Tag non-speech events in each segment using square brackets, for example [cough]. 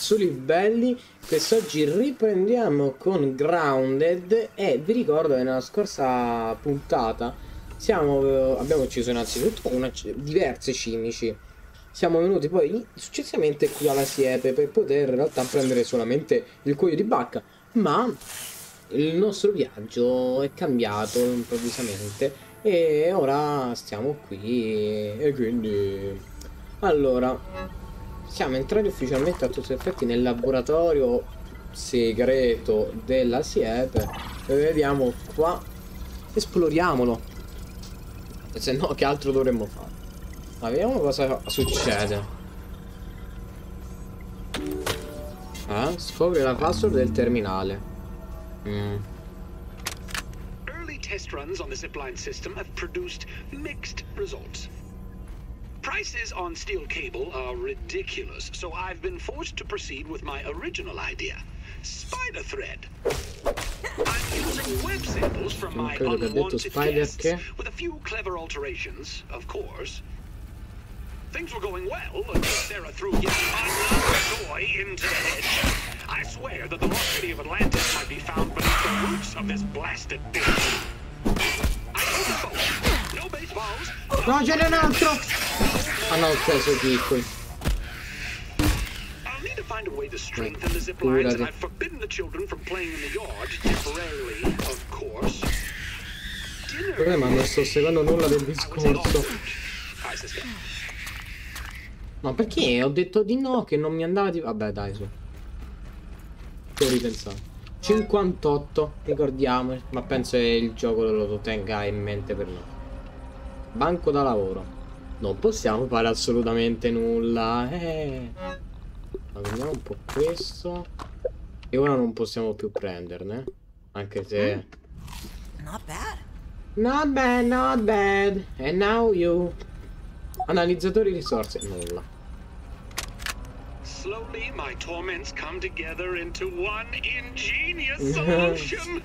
solo i belli. Quest'oggi riprendiamo con Grounded e vi ricordo che nella scorsa puntata siamo, abbiamo ucciso innanzitutto una, diverse cimici. Siamo venuti poi successivamente qui alla siepe per poter in realtà prendere solamente il cuoio di bacca. Ma il nostro viaggio è cambiato improvvisamente e ora stiamo qui e quindi allora siamo entrati ufficialmente a tutti gli effetti nel laboratorio segreto della siepe e vediamo qua esploriamolo e se no che altro dovremmo fare ma vediamo cosa succede eh? scopri la password del terminale mm. test runs on the zipline system have produced mixed results. Prices on steel cable are ridiculous, so I've been forced to proceed with my original idea. Spider thread. I'm using web samples from my unwanted guests with a few clever alterations, of course. Things were going well until Sarah threw yet another toy into the hedge. I swear that the lost city of Atlantis might be found beneath the roots of this blasted bitch. No, ce n'è un altro! Ah no, ho preso piccoli. A way to strengthen the zip lines, and I've forbidden the children from playing in the yard temporarily, of course. Il problema non sto seguendo nulla del discorso. Ma perché ho detto di no che non mi andava di... Vabbè dai su. Che ho ripensato. 58, ricordiamo, ma penso che il gioco lo tenga in mente per noi. Banco da lavoro. Non possiamo fare assolutamente nulla. Eh. Ma vediamo un po' questo. E ora non possiamo più prenderne. Anche se... Not bad. Not bad, not bad. And now you... Analizzatori risorse. Nulla. Slowly, my torments come together into one ingenious [laughs] solution.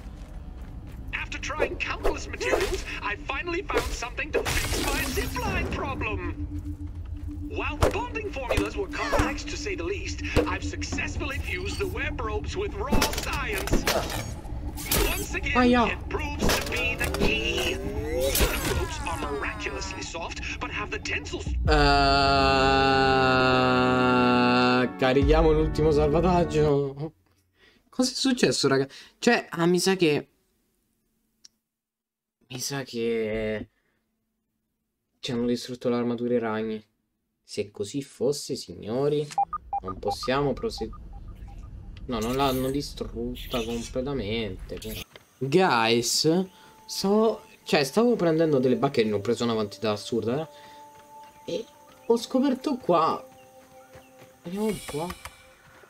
After trying countless materials, I finally found something to fix my zipline problem. While the bonding formulas were complex to say the least, I've successfully fused the web ropes with raw science. Once again, it proves to be the key. The ropes are miraculously soft, but have the tensile... Uh, carichiamo l'ultimo salvataggio. Cosa è successo, raga? Cioè, ah, mi sa che... Mi sa che... Ci hanno distrutto l'armatura ragni. Se così fosse, signori, non possiamo proseguire. No, non l'hanno distrutta completamente. Però. Guys, so... Cioè, stavo prendendo delle bacche e ne ho preso una quantità assurda. Eh? E ho scoperto qua. Vediamo un po'.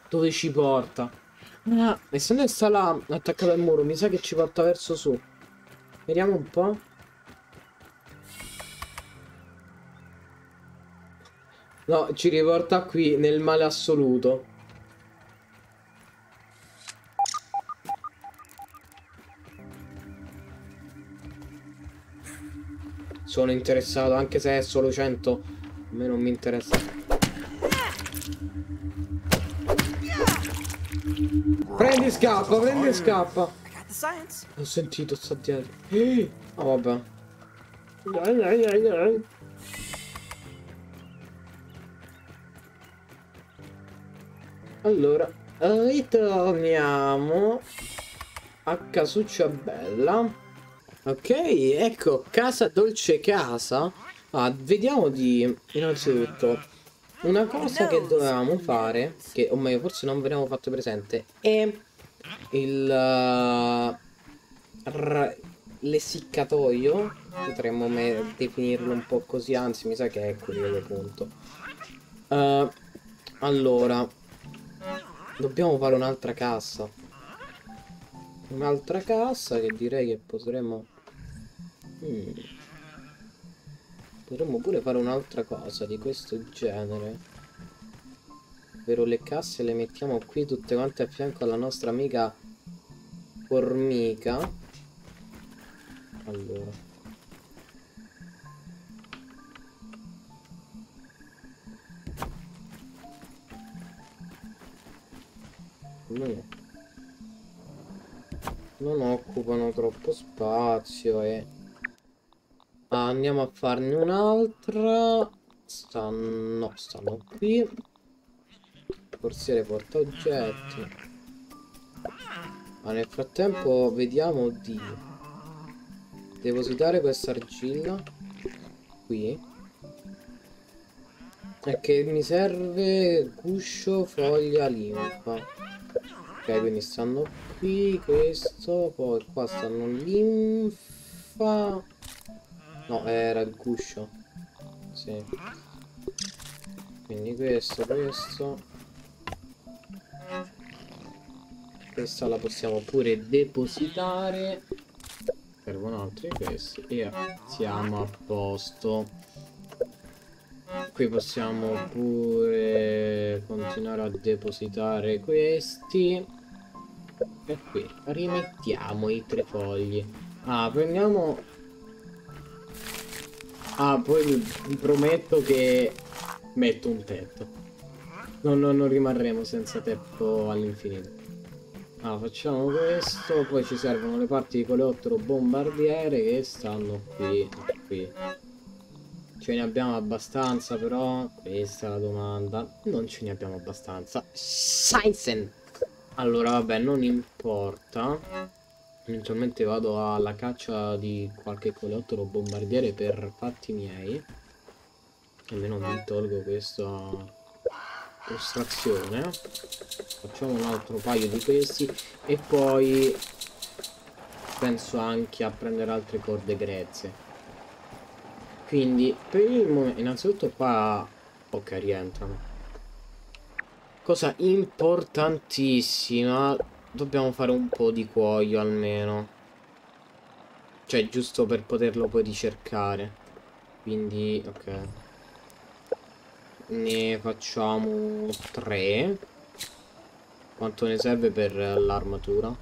Dove ci porta. Ah, essendo sta là attaccata al muro, mi sa che ci porta verso su. Vediamo un po'. No, ci riporta qui nel male assoluto. Sono interessato, anche se è solo 100. A me non mi interessa. Prendi scappa, prendi scappa. Ho sentito, sta dietro. Oh, vabbè. Allora, ritorniamo a Casuccia Bella. Ok, ecco, casa dolce casa. Ah, vediamo di... Innanzitutto, una cosa che dovevamo fare, che o meglio forse non veniamo fatto presente, è il... Uh, lessiccatoio. Potremmo definirlo un po' così, anzi mi sa che è quello appunto. Uh, allora, dobbiamo fare un'altra cassa. Un'altra cassa che direi che potremmo Mm. Potremmo pure fare un'altra cosa di questo genere. Ovvero le casse le mettiamo qui tutte quante a fianco alla nostra amica formica. Allora. non, non occupano troppo spazio e andiamo a farne un'altra stanno stanno qui forziere porta oggetti ma nel frattempo vediamo di depositare questa argilla qui è che mi serve guscio, foglia, linfa. Ok, quindi stanno qui, questo, poi qua stanno linfa. No, era il guscio. Sì. Quindi questo, questo. Questa la possiamo pure depositare. Servono altri questi. E siamo a posto. Qui possiamo pure continuare a depositare questi. E qui rimettiamo i tre fogli. Ah prendiamo. Ah poi vi prometto che metto un tetto. No, no, non rimarremo senza tetto all'infinito ah facciamo questo poi ci servono le parti di coleottero bombardiere che stanno qui qui Ce ne abbiamo abbastanza però? Questa è la domanda. Non ce ne abbiamo abbastanza. Scienzen! Allora vabbè, non importa. Eventualmente vado alla caccia di qualche coleottero bombardiere per fatti miei. Almeno mi tolgo questa frustrazione. Facciamo un altro paio di questi. E poi penso anche a prendere altre corde grezze. Quindi, per il momento, innanzitutto qua... Ok, rientrano. Cosa importantissima, dobbiamo fare un po' di cuoio almeno. Cioè, giusto per poterlo poi ricercare. Quindi, ok. Ne facciamo tre. Quanto ne serve per l'armatura?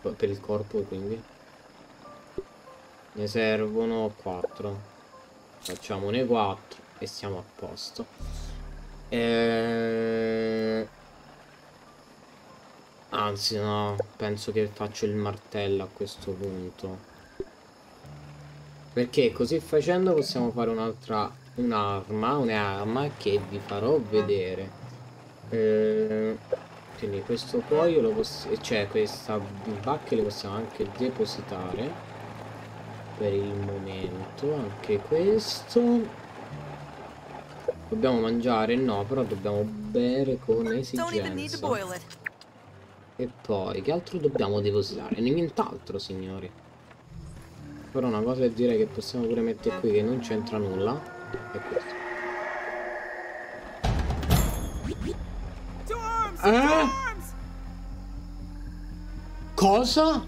Per il corpo, quindi. Ne servono quattro facciamone 4 e siamo a posto eh... anzi no penso che faccio il martello a questo punto perché così facendo possiamo fare un'altra un'arma un'arma che vi farò vedere. Eh... quindi questo poi lo possiamo cioè questa bacche le possiamo anche depositare per il momento anche questo. Dobbiamo mangiare? No però dobbiamo bere con esigenza. e poi che altro dobbiamo depositare? Nient'altro signori. Però una cosa è dire che possiamo pure mettere qui che non c'entra nulla eh? Cosa?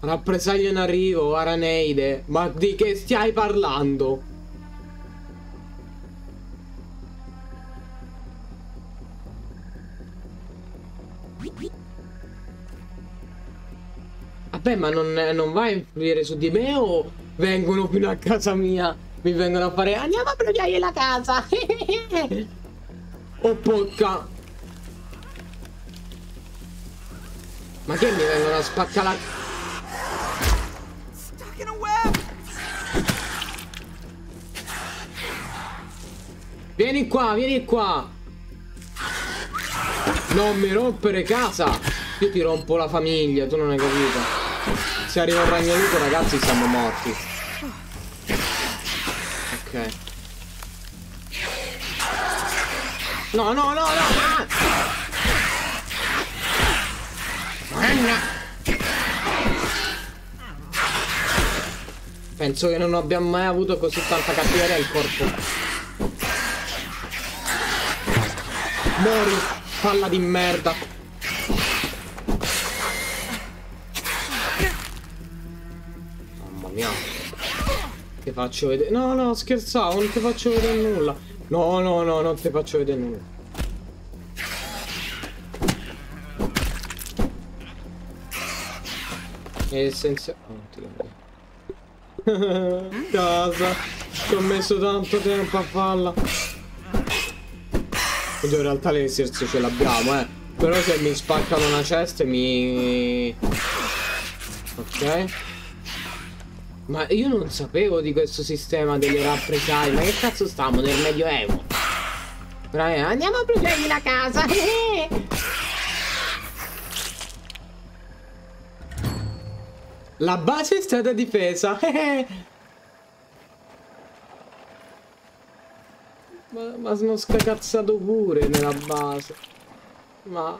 Rappresaglia in arrivo, Araneide. Ma di che stai parlando? Vabbè, ma non, non va a influire su di me o vengono fino a casa mia? Mi vengono a fare andiamo a prendergli la casa. [laughs] oh porca. Ma che mi vengono a spaccare la... Vieni qua, vieni qua. Non mi rompere casa. Io ti rompo la famiglia, tu non hai capito. Se arriva un ragnaluto, ragazzi, siamo morti. Ok. No, no, no, no! Ah! Penso che non abbiamo mai avuto così tanta cattiveria al corpo. Mori, palla di merda. Faccio vedere. No, no, scherzavo, non ti faccio vedere nulla. No, no, no, non ti faccio vedere nulla. Essenziale. Oh, [laughs] Casa. Ci ho messo tanto tempo a farla. Oddio, in realtà le risorse ce l'abbiamo, eh. Però se mi spaccano una cesta mi... Ok. Ma io non sapevo di questo sistema delle rappresaglie. Ma che cazzo stiamo nel medioevo? Andiamo a prendergli la casa. [laughs] La base è stata difesa. [laughs] ma, ma sono scacazzato pure nella base. Ma...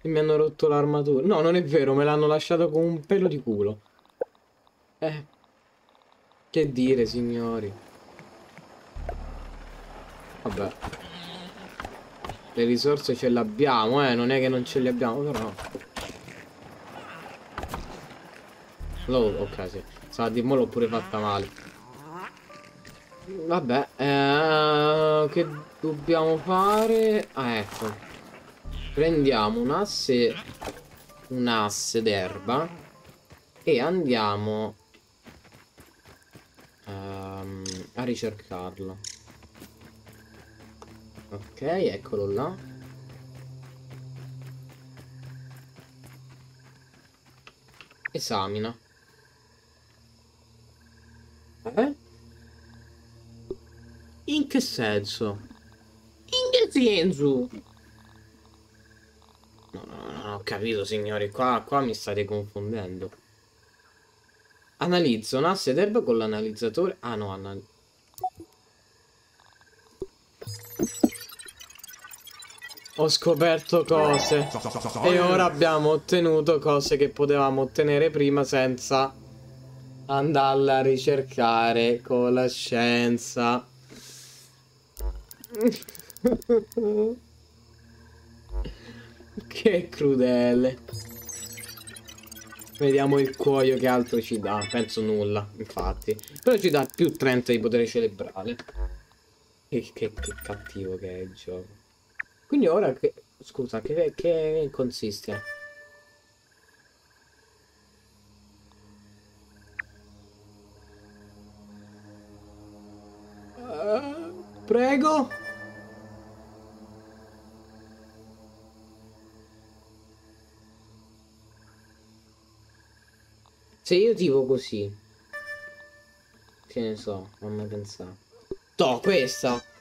E mi hanno rotto l'armatura. No, non è vero, me l'hanno lasciato con un pelo di culo. Eh. Che dire, signori. Vabbè. Le risorse ce le abbiamo, eh. Non è che non ce le abbiamo, però... Oh, ok, sì. Sa di mo l'ho pure fatta male. Vabbè, eh, che dobbiamo fare? Ah, ecco. Prendiamo un asse, un asse d'erba e andiamo a ricercarlo. Ok, eccolo là. Esamina. Eh? In che senso? In che senso? No, no, no, no ho capito signori, qua, qua mi state confondendo. Analizzo un asse d'erba con l'analizzatore. Ah no, analizzo. Ho scoperto cose e ora abbiamo ottenuto cose che potevamo ottenere prima senza andarla a ricercare con la scienza. [laughs] che crudele. Vediamo il cuoio che altro ci dà. Penso nulla, infatti. Però ci dà più 30 di potere cerebrale. Che, che, che cattivo che è il gioco. Quindi ora che... Scusa, che, che consiste? Uh, prego? Se io tipo così Che ne so, non mai pensato To, questa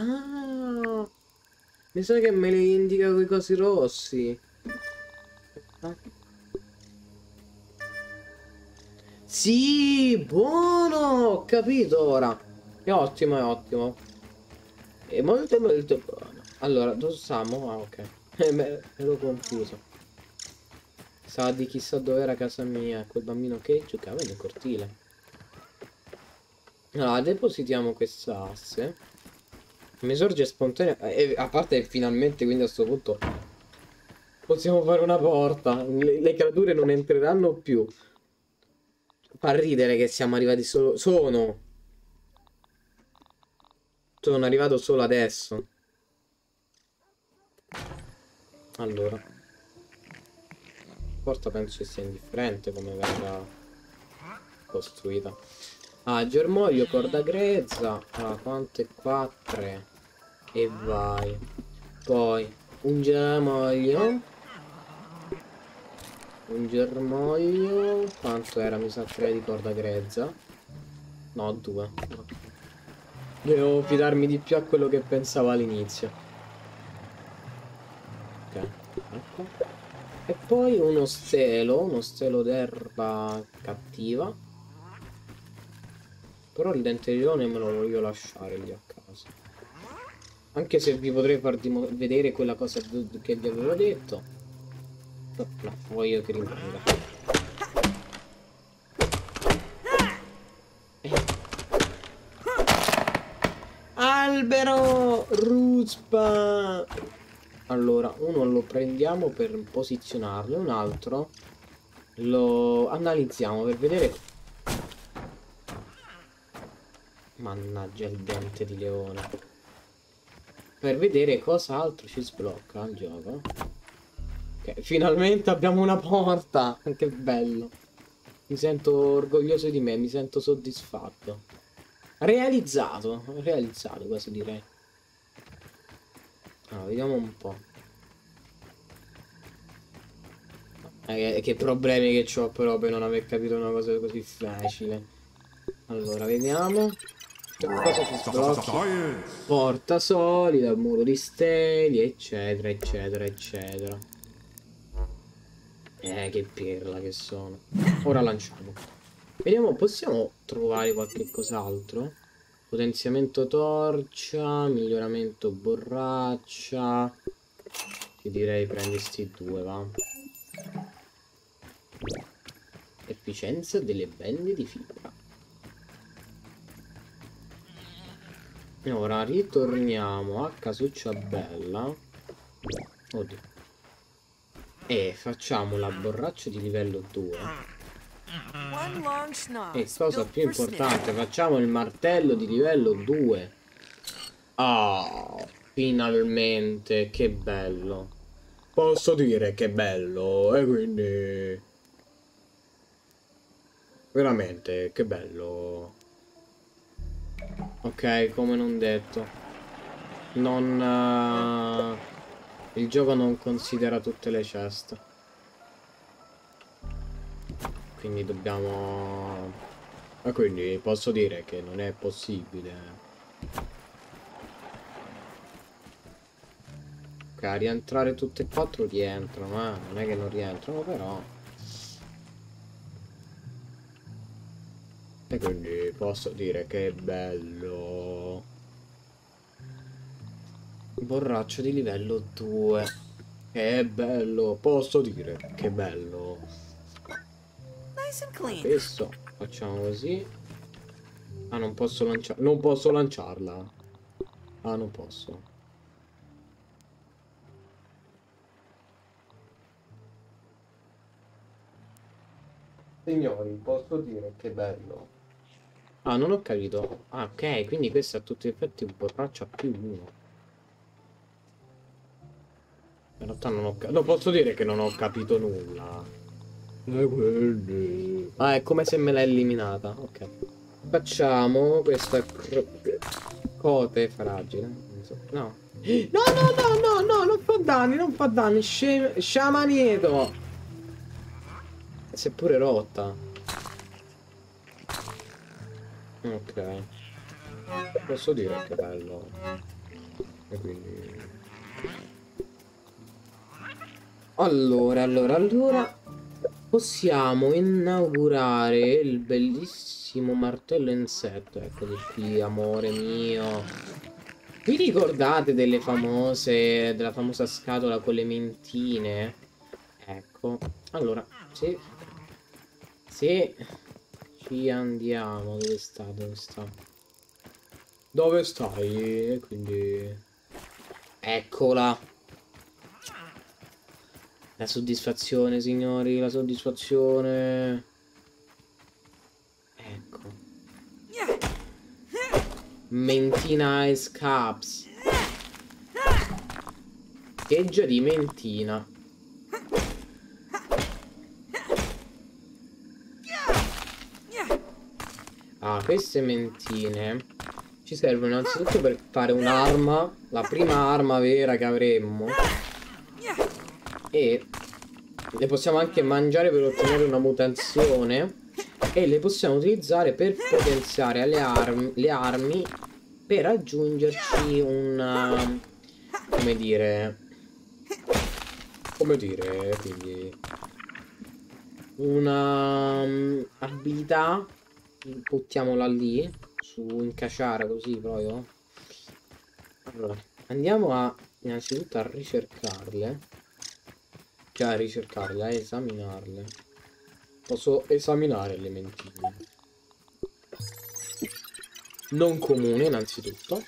Ah Mi sa che me le indica con i cosi rossi Sì, buono, ho capito ora È ottimo, è ottimo È molto molto buono Allora, dove siamo? Ah, ok [laughs] eh, ero confuso. Sa di chissà dove era casa mia, quel bambino che giocava nel cortile. Allora, depositiamo questa asse. Mi sorge spontanea. E a parte finalmente, quindi a questo punto possiamo fare una porta. Le, le creature non entreranno più. Fa ridere che siamo arrivati solo. Sono. Sono arrivato solo adesso. Allora. La porta penso sia indifferente come verrà costruita. Ah, germoglio, corda grezza. Ah, quante qua? Tre. E vai. Poi un germoglio. Un germoglio. Quanto era? Mi sa tre di corda grezza. No, due. Devo fidarmi di più a quello che pensavo all'inizio ecco. E poi uno stelo, uno stelo d'erba cattiva. Però il dente di leone me lo voglio lasciare lì a casa. Anche se vi potrei far vedere quella cosa che vi avevo detto. No voglio che rimanga. Eh. Albero! Ruspa! Allora, uno lo prendiamo per posizionarlo un altro lo analizziamo per vedere... Mannaggia il dente di leone. Per vedere cosa altro ci sblocca il gioco. Ok, finalmente abbiamo una porta! [laughs] Che bello! Mi sento orgoglioso di me, mi sento soddisfatto. Realizzato, realizzato quasi direi. Allora, vediamo un po'. Eh, che problemi che ho però per non aver capito una cosa così facile. Allora, vediamo. Cosa? Porta solida, muro di steli, eccetera, eccetera, eccetera. Eh, che pirla che sono. Ora lanciamo. Vediamo, possiamo trovare qualche cos'altro? Potenziamento torcia, miglioramento borraccia. Ti direi prendi sti due, va. Efficienza delle bende di fibra. E ora ritorniamo a Casuccia Bella. Oddio. E facciamo la borraccia di livello 2. E cosa più importante, facciamo il martello di livello 2. Ah, oh, finalmente, che bello. Posso dire che bello, e quindi... Veramente, che bello. Ok, come non detto. Non... Uh, il gioco non considera tutte le ceste. Quindi dobbiamo... E quindi posso dire che non è possibile. Ok, rientrare tutte e quattro rientrano, eh? Non è che non rientrano, però... E quindi posso dire che è bello. Borraccio di livello 2. Che bello, posso dire che bello. Adesso facciamo così. Ah, non posso lanciare. Non posso lanciarla. Ah, non posso. Signori, posso dire che bello. Ah, non ho capito. Ah, ok, quindi questo a tutti gli effetti un borraccio a più uno. In realtà non ho capito. No, posso dire che non ho capito nulla. Ah, è come se me l'ha eliminata. Ok. Facciamo questa cote fragile. No. No, no, no, no, no, non fa danni, non fa danni. Sciamanieto. È pure rotta. Ok. Posso dire che bello. E quindi... Allora, allora, allora... Possiamo inaugurare il bellissimo martello insetto. Eccoli qui, amore mio. Vi ricordate delle famose... della famosa scatola con le mentine? Ecco. Allora, sì. Sì. Ci andiamo. Dove sta? Dove sta? Dove stai? Quindi... Eccola. La soddisfazione, signori, la soddisfazione. Ecco. Mentina Ice Caps. Scheggia di mentina. Ah, queste mentine ci servono innanzitutto per fare un'arma, la prima arma vera che avremmo. E le possiamo anche mangiare per ottenere una mutazione. E le possiamo utilizzare per potenziare le armi, le armi per aggiungerci un... come dire... Come dire, quindi... Una um, abilità buttiamola lì su incasciare così proprio. Allora. Andiamo a innanzitutto a ricercarle. Cioè a ricercarle a esaminarle. Posso esaminare le mentine? Non comune innanzitutto.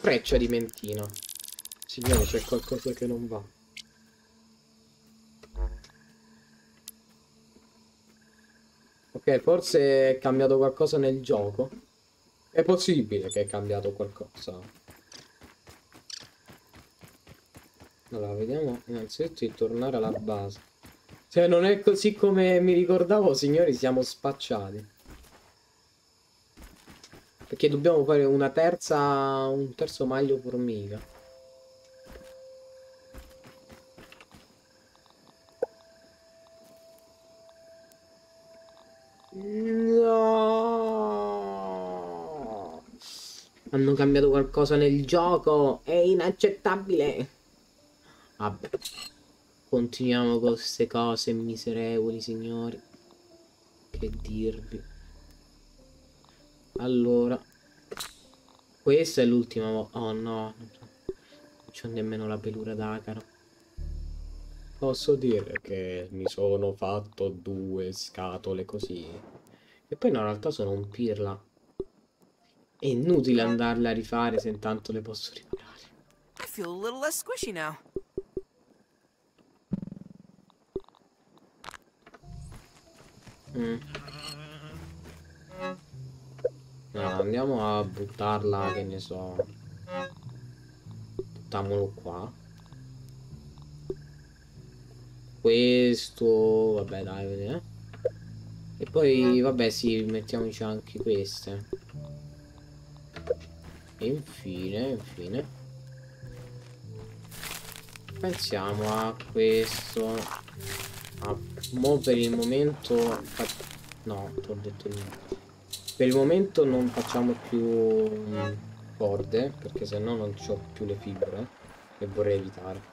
Freccia di mentina. Signore c'è qualcosa che non va Ok, forse è cambiato qualcosa nel gioco. È possibile che è cambiato qualcosa. Allora, vediamo innanzitutto di tornare alla base. Se non è così come mi ricordavo, signori, siamo spacciati. Perché dobbiamo fare una terza. un terzo maglio formica. No! Hanno cambiato qualcosa nel gioco. È inaccettabile. Vabbè. Continuiamo con queste cose miserevoli, signori. Che dirvi. Allora. Questa è l'ultima volta. Oh no. Non c'ho nemmeno la pelura d'acaro. Posso dire che mi sono fatto due scatole così. E poi no, in realtà sono un pirla. È inutile andarle a rifare se intanto le posso riparare. I feel a little less squishy now. Mm. No, andiamo a buttarla, che ne so. Buttiamolo qua. Questo, vabbè dai, vediamo. Poi, vabbè, sì, mettiamoci anche queste. E infine, infine. Pensiamo a questo. Ah, mo per il momento... No, ti ho detto niente. Per il momento non facciamo più mm, corde, perché se no non ho più le fibre. E vorrei evitare.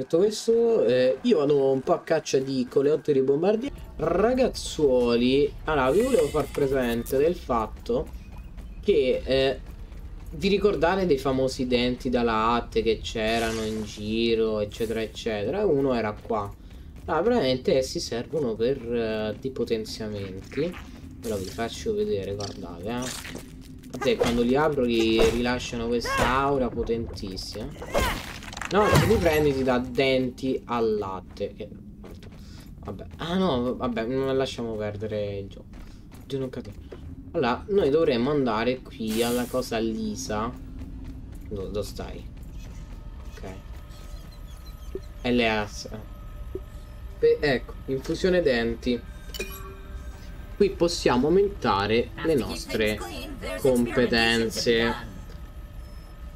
Detto questo, eh, io vado un po' a caccia di coleotteri bombardieri. Ragazzuoli, allora vi volevo far presente del fatto che eh, vi ricordate dei famosi denti da latte che c'erano in giro, eccetera, eccetera. Uno era qua. Ah, veramente essi servono per eh, dei potenziamenti. Però vi faccio vedere, guardate, eh. Guardate, quando li apro li rilasciano questa aura potentissima. No, li prendi ti dà denti al latte. Che... Vabbè. Ah no, vabbè, non lasciamo perdere il gioco. Dio non capisco. Allora, noi dovremmo andare qui alla cosa lisa. Dove, dove stai? Ok. LS. Beh, ecco, infusione denti. Qui possiamo aumentare le nostre competenze.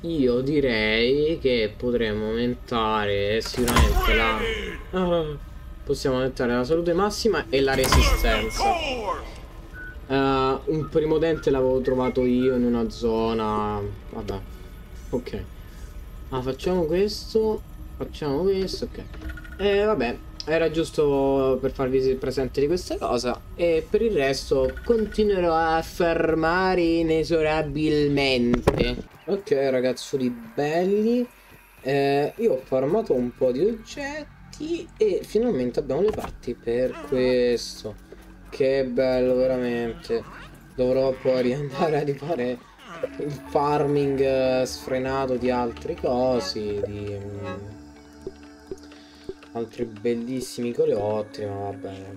Io direi che potremmo aumentare sicuramente la... Ah, possiamo aumentare la salute massima e la resistenza. Eh, un primo dente l'avevo trovato io in una zona... Vabbè. Ok. Ah, facciamo questo. Facciamo questo, ok. E vabbè, era giusto per farvi presente di questa cosa. E per il resto continuerò a fermare inesorabilmente. Ok, ragazzoli belli. Eh, io ho farmato un po' di oggetti e finalmente abbiamo le parti per questo. Che bello, veramente. Dovrò poi andare a rifare il farming eh, sfrenato di altre cose, di mm, altri bellissimi coleotteri, ma va bene.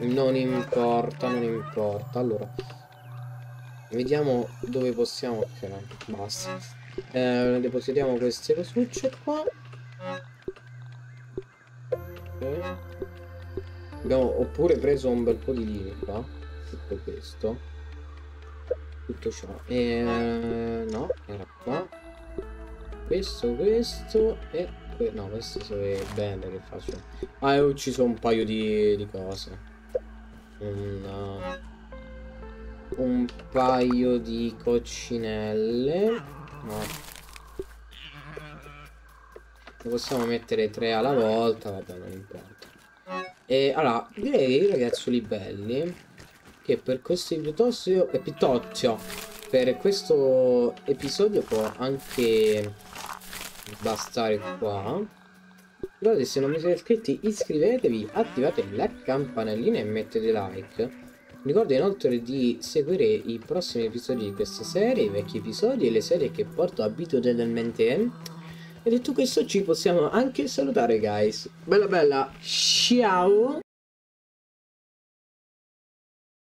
Non importa, non importa. Allora, vediamo dove possiamo... Ok, no, basta. Eh, depositiamo queste cosucce qua. Ok. Abbiamo oppure preso un bel po' di lini qua. Tutto questo. Tutto ciò. E, no, era qua. Questo, questo e que- no, queste sono le bende che faccio. Ah, ho ucciso un paio di, di cose. Un, uh, un paio di coccinelle. No. Ne possiamo mettere tre alla volta, vabbè, non importa. E allora, direi ragazzoli belli che per questo episodio, epitozio, per questo episodio può anche bastare qua. Ricordate se non mi siete iscritti iscrivetevi, attivate la campanellina e mettete like. Ricordo inoltre di seguire i prossimi episodi di questa serie, i vecchi episodi e le serie che porto abitualmente. E detto questo ci possiamo anche salutare guys. Bella bella, ciao!